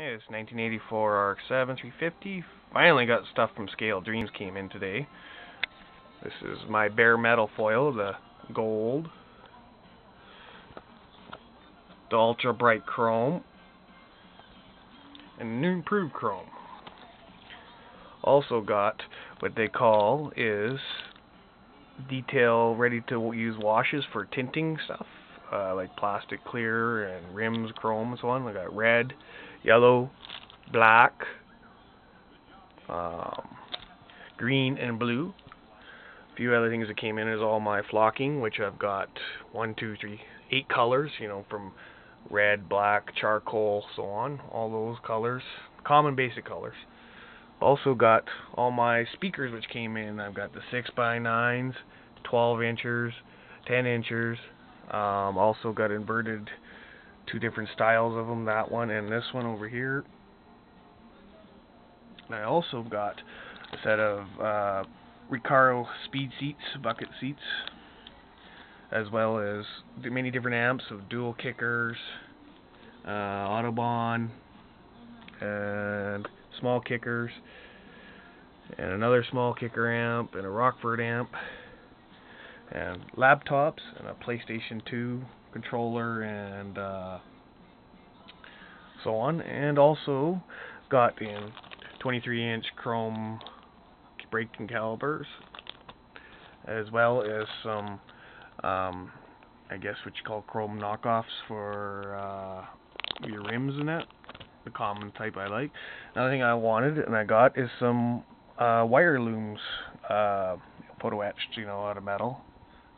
Hey, it's 1984 RX-7 350. Finally got stuff from Scale Dreams came in today. This is my bare metal foil, the gold. The ultra bright chrome. And new improved chrome. Also got what they call is detail ready to use washes for tinting stuff. Uh, like plastic clear and rims chrome and so on. I got red, yellow, black, um, green, and blue. A few other things that came in is all my flocking, which I've got one, two, three, eight colors, you know, from red, black, charcoal, so on, all those colors, common basic colors. Also got all my speakers which came in. I've got the 6 by 9s 12 inchers, 10 inchers. Um, also got inverted two different styles of them, that one and this one over here. And I also got a set of uh, Recaro speed seats, bucket seats, as well as many different amps of dual kickers, uh, Audiobahn, and small kickers, and another small kicker amp, and a Rockford amp, and laptops, and a PlayStation 2 controller and uh, so on. And also got in 23 inch chrome braking calipers as well as some um, I guess what you call chrome knockoffs for uh, your rims and that the common type I like another thing I wanted and I got is some uh, wire looms uh, photo etched you know out of metal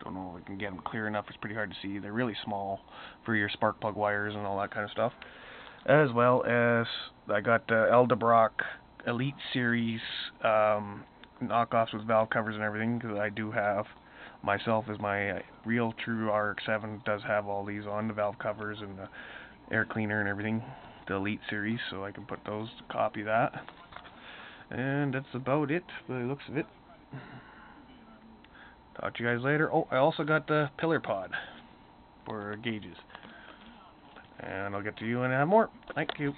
don't know if we can get them clear enough. It's pretty hard to see. They're really small for your spark plug wires and all that kind of stuff. As well as I got the Edelbrock Elite Series um, knockoffs with valve covers and everything because I do have myself as my real true RX-7 does have all these on the valve covers and the air cleaner and everything. The Elite Series, so I can put those copy that. And that's about it by the looks of it. Talk to you guys later. Oh, I also got the pillar pod for gauges. And I'll get to you and have more. Thank you.